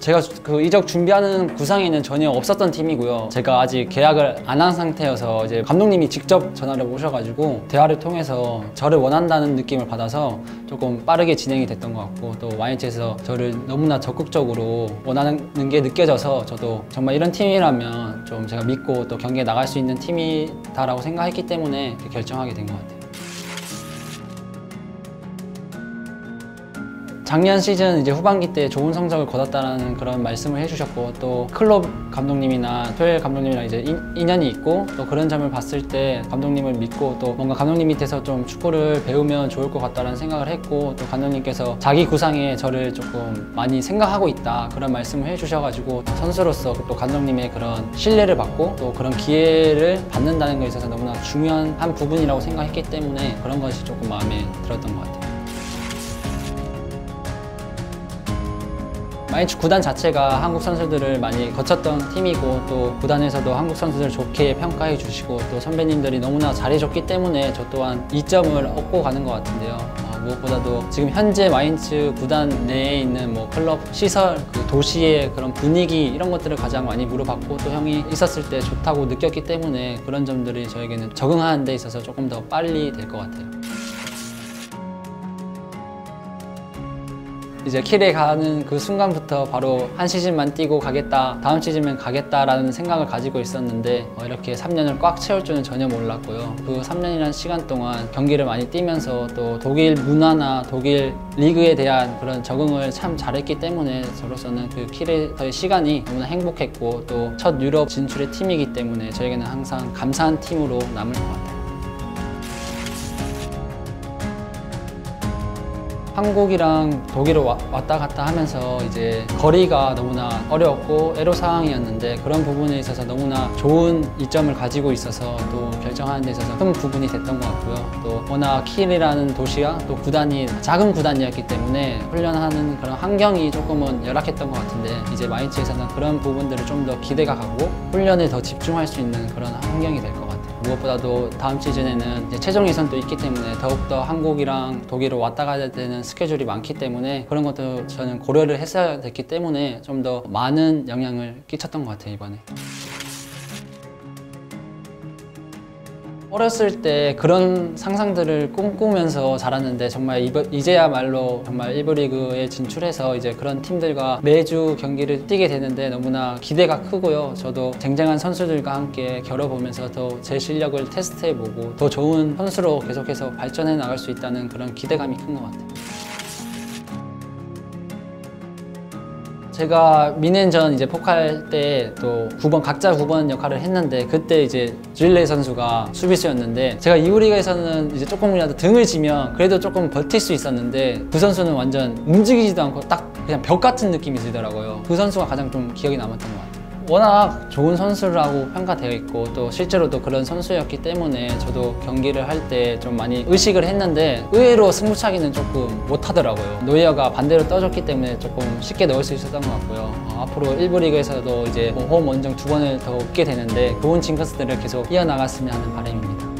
제가 그 이적 준비하는 구상에는 전혀 없었던 팀이고요. 제가 아직 계약을 안 한 상태여서 이제 감독님이 직접 전화를 오셔가지고 대화를 통해서 저를 원한다는 느낌을 받아서 조금 빠르게 진행이 됐던 것 같고 또 YH에서 저를 너무나 적극적으로 원하는 게 느껴져서 저도 정말 이런 팀이라면 좀 제가 믿고 또 경기에 나갈 수 있는 팀이다라고 생각했기 때문에 결정하게 된 것 같아요. 작년 시즌 이제 후반기 때 좋은 성적을 거뒀다라는 그런 말씀을 해주셨고 또 클럽 감독님이나 토요일 감독님이랑 이제 인- 인연이 있고 또 그런 점을 봤을 때 감독님을 믿고 또 뭔가 감독님 밑에서 좀 축구를 배우면 좋을 것 같다라는 생각을 했고 또 감독님께서 자기 구상에 저를 조금 많이 생각하고 있다 그런 말씀을 해주셔가지고 선수로서 또 감독님의 그런 신뢰를 받고 또 그런 기회를 받는다는 것에 있어서 너무나 중요한 한 부분이라고 생각했기 때문에 그런 것이 조금 마음에 들었던 것 같아요. 마인츠 구단 자체가 한국 선수들을 많이 거쳤던 팀이고 또 구단에서도 한국 선수들을 좋게 평가해 주시고 또 선배님들이 너무나 잘해줬기 때문에 저 또한 이점을 얻고 가는 것 같은데요. 어, 무엇보다도 지금 현재 마인츠 구단 내에 있는 뭐 클럽 시설, 그 도시의 그런 분위기 이런 것들을 가장 많이 물어봤고 또 형이 있었을 때 좋다고 느꼈기 때문에 그런 점들이 저에게는 적응하는 데 있어서 조금 더 빨리 될 것 같아요. 이제 킬에 가는 그 순간부터 바로 한 시즌만 뛰고 가겠다 다음 시즌만 가겠다라는 생각을 가지고 있었는데 어, 이렇게 3년을 꽉 채울 줄은 전혀 몰랐고요. 그 3년이라는 시간 동안 경기를 많이 뛰면서 또 독일 문화나 독일 리그에 대한 그런 적응을 참 잘했기 때문에 저로서는 그 킬에서의 시간이 너무나 행복했고 또 첫 유럽 진출의 팀이기 때문에 저에게는 항상 감사한 팀으로 남을 것 같아요 한국이랑 독일을 와- 왔다 갔다 하면서 이제 거리가 너무나 어려웠고 애로 상황이었는데 그런 부분에 있어서 너무나 좋은 이점을 가지고 있어서 또 결정하는 데 있어서 큰 부분이 됐던 것 같고요. 또 워낙 킬이라는 도시가 또 구단이 작은 구단이었기 때문에 훈련하는 그런 환경이 조금은 열악했던 것 같은데 이제 마인츠에서는 그런 부분들을 좀 더 기대가 가고 훈련에 더 집중할 수 있는 그런 환경이 될 것 같아요. 무엇보다도 다음 시즌에는 최종 예선도 있기 때문에 더욱더 한국이랑 독일을 왔다 가야 되는 스케줄이 많기 때문에 그런 것도 저는 고려를 했어야 됐기 때문에 좀 더 많은 영향을 끼쳤던 것 같아요 이번에. 어렸을 때 그런 상상들을 꿈꾸면서 자랐는데 정말 이제야말로 정말 1부 리그에 진출해서 이제 그런 팀들과 매주 경기를 뛰게 되는데 너무나 기대가 크고요. 저도 쟁쟁한 선수들과 함께 겨뤄보면서 더 제 실력을 테스트해보고 더 좋은 선수로 계속해서 발전해 나갈 수 있다는 그런 기대감이 큰 것 같아요. 제가 미넨전 이제 포칼 때 또 9번 각자 9번 역할을 했는데 그때 이제 줄레 선수가 수비수였는데 제가 이우리그에서는 이제 조금이라도 등을 지면 그래도 조금 버틸 수 있었는데 그 선수는 완전 움직이지도 않고 딱 그냥 벽 같은 느낌이 들더라고요. 그 선수가 가장 좀 기억에 남았던 것 같아요. 워낙 좋은 선수라고 평가되어 있고 또 실제로도 그런 선수였기 때문에 저도 경기를 할 때 좀 많이 의식을 했는데 의외로 승부차기는 조금 못하더라고요. 노이어가 반대로 떠줬기 때문에 조금 쉽게 넣을 수 있었던 것 같고요. 어, 앞으로 1부 리그에서도 이제 뭐 홈 원정 두 번을 더 얻게 되는데 좋은 징크스들을 계속 이어나갔으면 하는 바람입니다.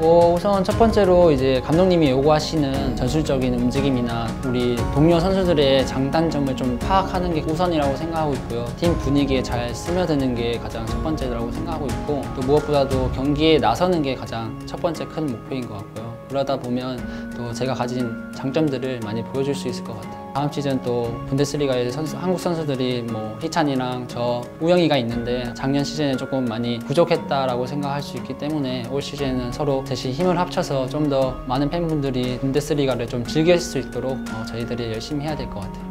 어, 우선 첫 번째로 이제 감독님이 요구하시는 전술적인 움직임이나 우리 동료 선수들의 장단점을 좀 파악하는 게 우선이라고 생각하고 있고요. 팀 분위기에 잘 스며드는 게 가장 첫 번째라고 생각하고 있고 또 무엇보다도 경기에 나서는 게 가장 첫 번째 큰 목표인 것 같고요. 그러다 보면 또 제가 가진 장점들을 많이 보여줄 수 있을 것 같아요. 다음 시즌 또 분데스리가의 선수, 한국 선수들이 뭐 희찬이랑 저 우영이가 있는데 작년 시즌에 조금 많이 부족했다라고 생각할 수 있기 때문에 올 시즌에는 서로 대신 힘을 합쳐서 좀 더 많은 팬분들이 분데스리가를 좀 즐길 수 있도록 어, 저희들이 열심히 해야 될 것 같아요.